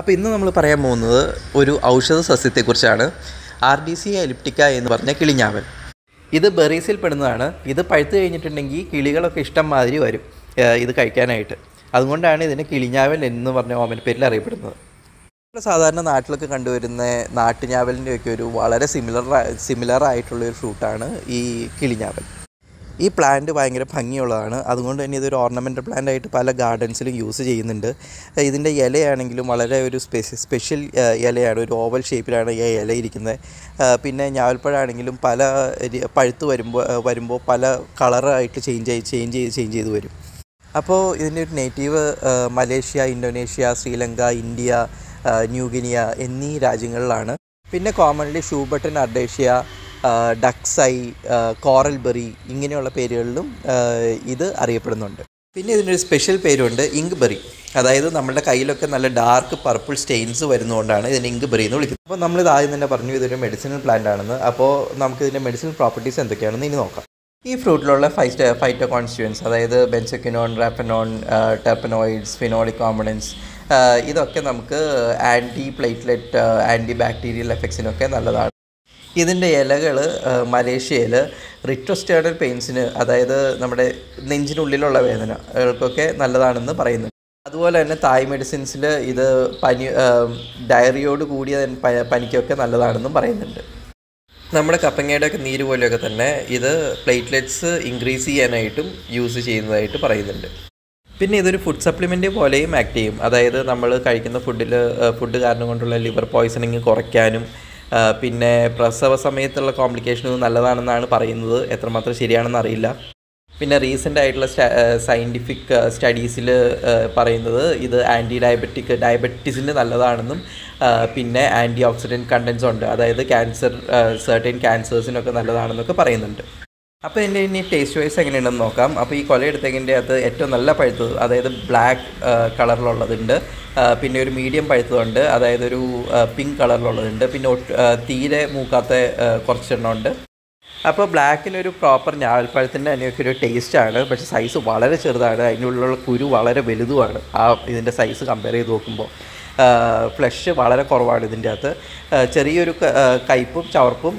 അപ്പോൾ ഇന്ന് നമ്മൾ പറയാൻ പോകുന്നത് ഒരു ഔഷധ സസ്യത്തെക്കുറിച്ചാണ്. ആർ ഡി സി എലിപ്റ്റിക്ക എന്ന് പറഞ്ഞ കിളിഞ്ഞാവൽ. ഇത് ബെറീസിൽ പെടുന്നതാണ്. ഇത് പഴുത്തു കഴിഞ്ഞിട്ടുണ്ടെങ്കിൽ കിളികളൊക്കെ ഇഷ്ടം മാതിരി വരും ഇത് കഴിക്കാനായിട്ട്. അതുകൊണ്ടാണ് ഇതിനെ കിളിഞ്ഞാവൽ എന്ന് പറഞ്ഞ പേരിൽ അറിയപ്പെടുന്നത്. നമ്മുടെ സാധാരണ നാട്ടിലൊക്കെ കണ്ടുവരുന്ന നാട്ടുഞാവലിന്റെയൊക്കെ ഒരു വളരെ സിമിലർ സിമിലർ ആയിട്ടുള്ള ഒരു ഫ്രൂട്ടാണ് ഈ കിളിഞ്ഞാവൽ. ഈ പ്ലാന്റ് ഭയങ്കര ഭംഗിയുള്ളതാണ്. അതുകൊണ്ട് തന്നെ ഇതൊരു ഓർണമെന്റൽ പ്ലാന്റ് ആയിട്ട് പല ഗാർഡൻസിലും യൂസ് ചെയ്യുന്നുണ്ട്. ഇതിന്റെ ഇലയാണെങ്കിലും വളരെ ഒരു സ്പെഷ്യ സ്പെഷ്യൽ ഇലയാണ്. ഒരു ഓവൽ ഷേപ്പിലാണ് ഈ ഇല ഇരിക്കുന്നത്. പിന്നെ ഞാവൽപ്പഴമാണെങ്കിലും പല പഴുത്ത് വരുമ്പോൾ വരുമ്പോൾ പല കളറായിട്ട് ചേഞ്ച് ആയി ചേഞ്ച് ചെയ്ത് ചേഞ്ച് ചെയ്ത് വരും. അപ്പോൾ ഇതിന്റെ ഒരു native Malaysia Indonesia Sri Lanka India New Guinea എന്നീ രാജ്യങ്ങളിലാണ്. പിന്നെ commonly shoe button Ardisia duck's eye coral berry ഇങ്ങനെയുള്ള പേരുകളിലും ഇത് അറിയപ്പെടുന്നുണ്ട്. പിന്നെ ഇതിനൊരു സ്പെഷ്യൽ പേരുണ്ട് ഇങ്ക് ബെറി അതായത് നമ്മുടെ കയ്യിലൊക്കെ നല്ല ഡാർക്ക് പർപ്പിൾ സ്റ്റെയിൻസ് വരുന്നതുകൊണ്ടാണ് ഇതിനെ ഇങ്ക് ബെറി എന്ന് വിളിക്കുന്നത്. അപ്പോൾ നമ്മളിത് ആദ്യം തന്നെ പറഞ്ഞു ഇതൊരു മെഡിസിനൽ പ്ലാന്റ് ആണെന്ന്. അപ്പോൾ നമുക്ക് ഇതിന്റെ മെഡിസിനൽ പ്രോപ്പർട്ടീസ് എന്തൊക്കെയാണെന്ന് ഇനി നോക്കാം. ഈ ഫ്രൂട്ടിലുള്ള ഫൈറ്റ് ഫൈറ്റോ കോൺസ്റ്റുവൻസ് അതായത് benzoquinone rapanone terpenoids phenolic compounds ഇതൊക്കെ നമുക്ക് ആന്റി പ്ലേറ്റ്ലെറ്റ് ആന്റി ബാക്ടീരിയൽ എഫക്ട്സിനൊക്കെ നല്ലതാണ്. ഇതിന്റെ ഇലകൾ മലേഷ്യയിൽ റിട്രോസ്റ്റേഡൽ പെയിൻസിന് അതായത് നമ്മുടെ നെഞ്ചിനുള്ളിലുള്ള വേദനകൾക്കൊക്കെ നല്ലതാണെന്ന് പറയുന്നുണ്ട്. അതുപോലെ തന്നെ തായ് മെഡിസിൻസിൽ ഇത് പനി ഡയറിയോട് കൂടിയ പനിക്കൊക്കെ നല്ലതാണെന്നും പറയുന്നുണ്ട്. നമ്മുടെ കപ്പങ്ങയുടെ ഒക്കെ നീര് പോലെയൊക്കെ തന്നെ ഇത് പ്ലേറ്റ്ലെറ്റ്സ് ഇൻക്രീസ് ചെയ്യാനായിട്ടും യൂസ് ചെയ്യുന്നതായിട്ട് പറയുന്നുണ്ട്. പിന്നെ ഇതൊരു ഫുഡ് സപ്ലിമെന്റ് പോലെയും ആക്ട് ചെയ്യും. അതായത് നമ്മൾ കഴിക്കുന്ന ഫുഡിൽ ഫുഡ് കാരണം കൊണ്ടുള്ള ലിവർ പോയ്സണിങ് കുറയ്ക്കാനും പിന്നെ പ്രസവ സമയത്തുള്ള കോംപ്ലിക്കേഷനും നല്ലതാണെന്നാണ് പറയുന്നത്. എത്രമാത്രം ശരിയാണെന്ന് അറിയില്ല. പിന്നെ റീസെന്റ് ആയിട്ടുള്ള സയന്റിഫിക് സ്റ്റഡീസിൽ പറയുന്നത് ഇത് ആന്റി ഡയബറ്റിക് ഡയബറ്റീസിന് നല്ലതാണെന്നും പിന്നെ ആന്റി ഓക്സിഡന്റ് കണ്ടൻസ് ഉണ്ട്. അതായത് ക്യാൻസർ സെർട്ടൈൻ ക്യാൻസേഴ്സിനൊക്കെ നല്ലതാണെന്നൊക്കെ പറയുന്നുണ്ട്. അപ്പോൾ ഇതിന്റെ ഇനി ടേസ്റ്റ് വൈസ് എങ്ങനെയുണ്ടെന്ന് നോക്കാം. അപ്പോൾ ഈ കൊല എടുത്തതിന്റെ അകത്ത് ഏറ്റവും നല്ല പഴുത്തത് അതായത് ബ്ലാക്ക് കളറിലുള്ളതുണ്ട് പിന്നെ ഒരു മീഡിയം പഴുത്തതുണ്ട്. അതായത് ഒരു പിങ്ക് കളറിലുള്ളതുണ്ട് പിന്നെ തീരെ മൂക്കാത്ത കുറച്ചെണ്ണം ഉണ്ട് അപ്പോൾ ബ്ലാക്കിനൊരു പ്രോപ്പർ ഞാവൽപ്പഴത്തിന്റെ അതിനൊക്കെ ഒരു ടേസ്റ്റാണ് പക്ഷേ സൈസ് വളരെ ചെറുതാണ്. അതിനുള്ളിലുള്ള കുരു വളരെ വലുതുമാണ്. ആ ഇതിന്റെ സൈസ് കമ്പയർ ചെയ്ത് നോക്കുമ്പോൾ ഫ്ലഷ് വളരെ കുറവാണ് ഇതിന്റെ അകത്ത്. ചെറിയൊരു കയ്പും ചവർപ്പും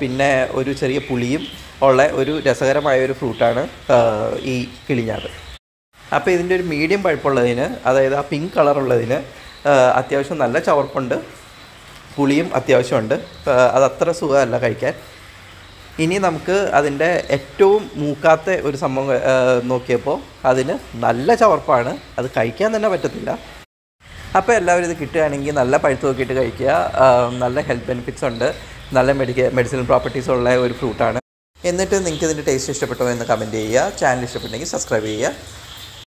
പിന്നെ ഒരു ചെറിയ പുളിയും ഉള്ള ഒരു രസകരമായ ഒരു ഫ്രൂട്ടാണ് ഈ കിളിഞ്ഞാറ്. അപ്പോൾ ഇതിന്റെ ഒരു മീഡിയം പഴുപ്പുള്ളതിന് അതായത് ആ പിങ്ക് കളറുള്ളതിന് അത്യാവശ്യം നല്ല ചവർപ്പുണ്ട്. പുളിയും അത്യാവശ്യമുണ്ട്. അതത്ര സുഖമല്ല കഴിക്കാൻ. ഇനി നമുക്ക് അതിന്റെ ഏറ്റവും മൂക്കാത്ത ഒരു സംഭവം നോക്കിയപ്പോൾ അതിന് നല്ല ചവർപ്പാണ്. അത് കഴിക്കാൻ തന്നെ പറ്റത്തില്ല. അപ്പോൾ എല്ലാവരും ഇത് കിട്ടുകയാണെങ്കിൽ നല്ല പഴുത്ത് നോക്കിയിട്ട് കഴിക്കുക. നല്ല ഹെൽത്ത് ബെനിഫിറ്റ്സ് ഉണ്ട്. നല്ല മെഡിക്ക മെഡിസിനൽ പ്രോപ്പർട്ടീസ് ഉള്ള ഒരു ഫ്രൂട്ടാണ് എന്നിട്ട് നിങ്ങൾക്ക് ഇതിന്റെ ടേസ്റ്റ് ഇഷ്ടപ്പെട്ടോ എന്ന് കമന്റ് ചെയ്യുക. ചാനൽ ഇഷ്ടപ്പെട്ടെങ്കിൽ സബ്സ്ക്രൈബ് ചെയ്യുക.